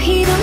torpedo